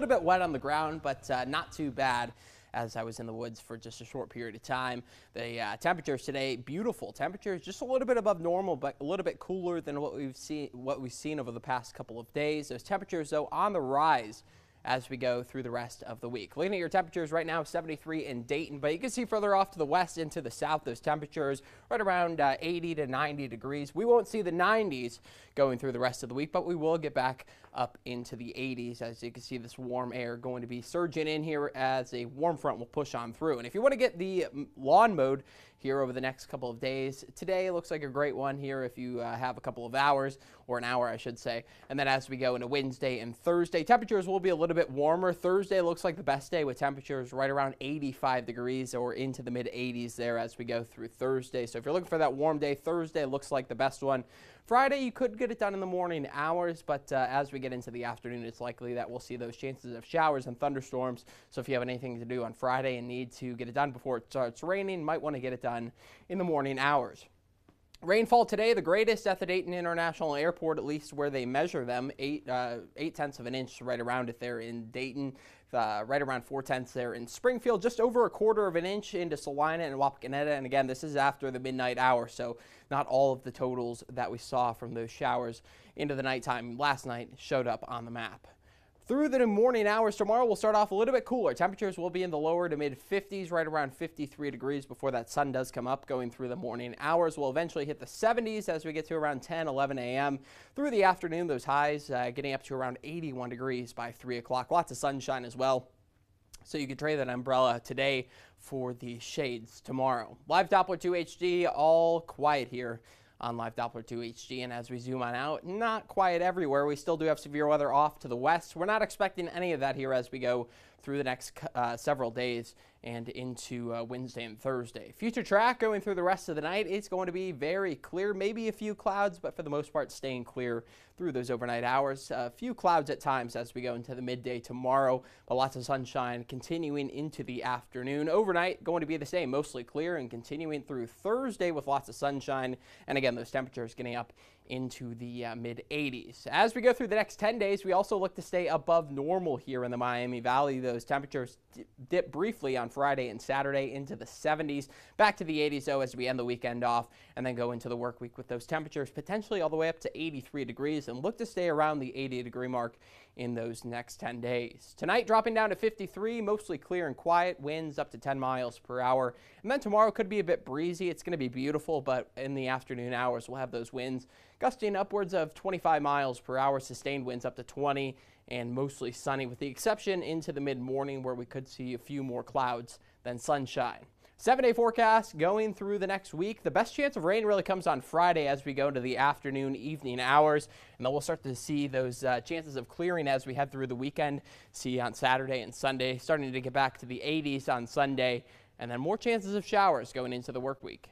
little bit wet on the ground, but uh, not too bad as I was in the woods for just a short period of time. The uh, temperatures today, beautiful temperatures, just a little bit above normal, but a little bit cooler than what we've seen what we've seen over the past couple of days. Those temperatures, though, on the rise as we go through the rest of the week. Looking at your temperatures right now, 73 in Dayton, but you can see further off to the west into the south, those temperatures right around uh, 80 to 90 degrees. We won't see the 90s going through the rest of the week, but we will get back up into the 80s. As you can see, this warm air going to be surging in here as a warm front will push on through. And if you want to get the mm, lawn mode here over the next couple of days, today looks like a great one here if you uh, have a couple of hours, or an hour, I should say. And then as we go into Wednesday and Thursday, temperatures will be a little bit warmer. Thursday looks like the best day with temperatures right around 85 degrees or into the mid 80s there as we go through Thursday. So if you're looking for that warm day, Thursday looks like the best one. Friday, you could get it done in the morning hours, but uh, as we get into the afternoon, it's likely that we'll see those chances of showers and thunderstorms. So if you have anything to do on Friday and need to get it done before it starts raining, might want to get it done in the morning hours. Rainfall today, the greatest at the Dayton International Airport, at least where they measure them, eight, uh, eight tenths of an inch right around it there in Dayton, uh, right around four tenths there in Springfield, just over a quarter of an inch into Celina and Wapakoneta. And again, this is after the midnight hour, so not all of the totals that we saw from those showers into the nighttime last night showed up on the map. Through the morning hours tomorrow, we'll start off a little bit cooler. Temperatures will be in the lower to mid 50s, right around 53 degrees before that sun does come up going through the morning hours. We'll eventually hit the 70s as we get to around 10, 11 a.m. Through the afternoon, those highs uh, getting up to around 81 degrees by 3 o'clock. Lots of sunshine as well. So you could trade that umbrella today for the shades tomorrow. Live Doppler 2 HD, all quiet here on Live Doppler 2 HD. And as we zoom on out, not quiet everywhere. We still do have severe weather off to the west. We're not expecting any of that here as we go through the next uh, several days and into uh, Wednesday and Thursday. Future track going through the rest of the night, it's going to be very clear, maybe a few clouds, but for the most part staying clear through those overnight hours. A few clouds at times as we go into the midday tomorrow, but lots of sunshine continuing into the afternoon. Overnight going to be the same, mostly clear and continuing through Thursday with lots of sunshine. And again, those temperatures getting up into the uh, mid 80s. As we go through the next 10 days, we also look to stay above normal here in the Miami Valley. Those temperatures dip briefly on Friday and Saturday into the 70s, back to the 80s though as we end the weekend off and then go into the work week with those temperatures potentially all the way up to 83 degrees and look to stay around the 80 degree mark in those next 10 days. Tonight dropping down to 53, mostly clear and quiet, winds up to 10 miles per hour. And then tomorrow could be a bit breezy. It's going to be beautiful, but in the afternoon hours we'll have those winds gusting upwards of 25 miles per hour, sustained winds up to 20 and mostly sunny with the exception into the mid-morning where we could see a few more clouds than sunshine. Seven day forecast going through the next week. The best chance of rain really comes on Friday as we go into the afternoon, evening hours. And then we'll start to see those uh, chances of clearing as we head through the weekend. See on Saturday and Sunday, starting to get back to the 80s on Sunday. And then more chances of showers going into the work week.